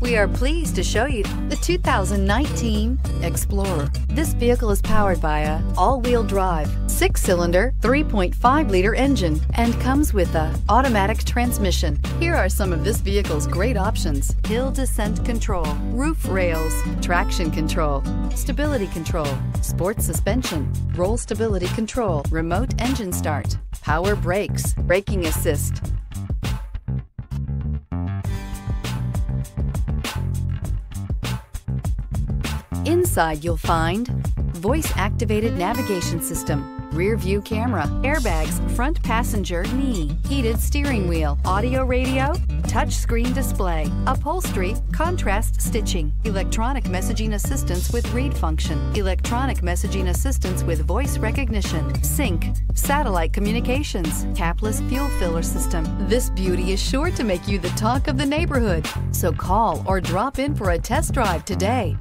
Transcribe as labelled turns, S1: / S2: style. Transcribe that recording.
S1: We are pleased to show you the 2019 Explorer. This vehicle is powered by a all-wheel drive, six-cylinder, 3.5-liter engine and comes with a automatic transmission. Here are some of this vehicle's great options. Hill descent control, roof rails, traction control, stability control, sports suspension, roll stability control, remote engine start, power brakes, braking assist, Inside you'll find voice-activated navigation system, rear view camera, airbags, front passenger knee, heated steering wheel, audio radio, touch screen display, upholstery, contrast stitching, electronic messaging assistance with read function, electronic messaging assistance with voice recognition, sync, satellite communications, capless fuel filler system. This beauty is sure to make you the talk of the neighborhood. So call or drop in for a test drive today.